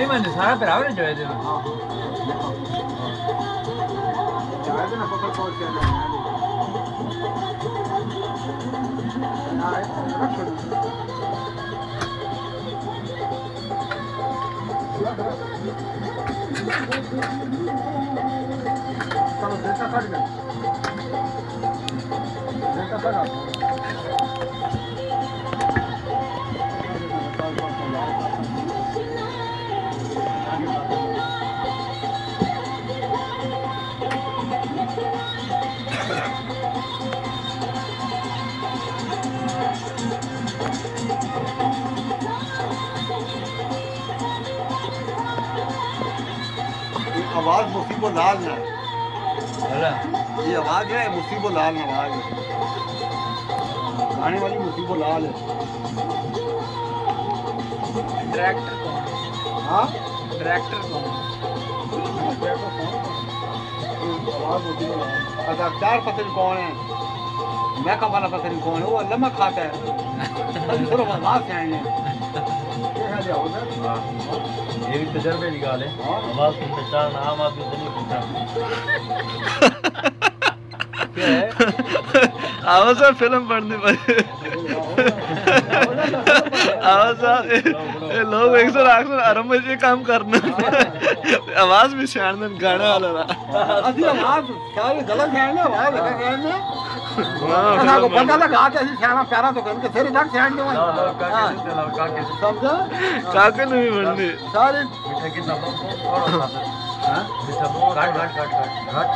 नहीं, मैंने सारा बराबर है जो है देखो हाँ चाहे ना पकड़ पहुँच के ना। ना रख चलो काट गया देता आवाज़ मुसीबो लाल ना। ये आवाज़ है मुसीबो लाल आवाज़। है गाने वाली मुसीबो लाल है। डायरेक्टर कौन? हाँ? डायरेक्टर कौन? आवाज़ मुसीबो अदाकार पता नहीं कौन है? मैं वाला पता नहीं कौन है? वो लम्हा खाता थोड़ा आवाज़ आएँगे। ये क्या होता ये भी तजर्बे की गाल। आवाज़ की पहचान आम आदमी से नहीं पूछा। आवाज़ साहब फ़िल्म पढ़ने पर आवाज़ लोग एक सौ अक्सर आराम में ये काम करना। आवाज़ भी शानदार गाने वाला ना अभी आवाज़ सारी गलत है ना? आवाज़ है कहने हाँ, ऐसा को बंदा लगा के ऐसे सियाना प्यारा तो करके तेरी से लाओ काके से समझा? काके ने भी बननी सारे और काट काट काट काट।